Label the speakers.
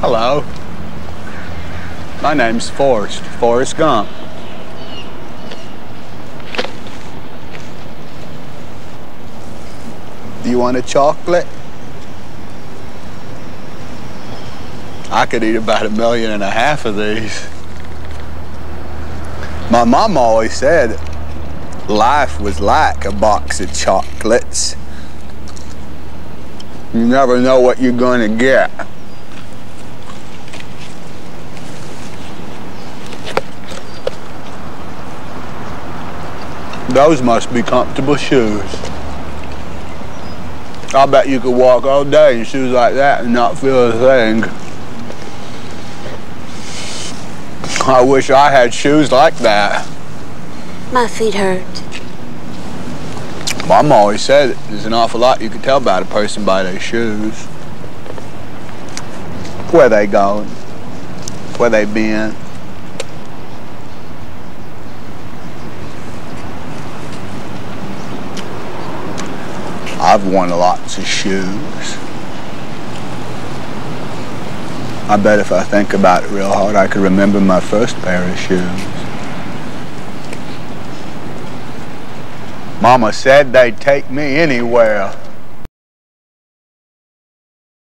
Speaker 1: Hello. My name's Forrest, Forrest Gump. Do you want a chocolate? I could eat about a million and a half of these. My mom always said life was like a box of chocolates. You never know what you're to get. Those must be comfortable shoes. I bet you could walk all day in shoes like that and not feel a thing. I wish I had shoes like that.
Speaker 2: My feet hurt.
Speaker 1: Mom always said there's an awful lot you can tell about a person by their shoes. Where they going, where they been. I've worn lots of shoes. I bet if I think about it real hard, I could remember my first pair of shoes. Mama said they'd take me anywhere.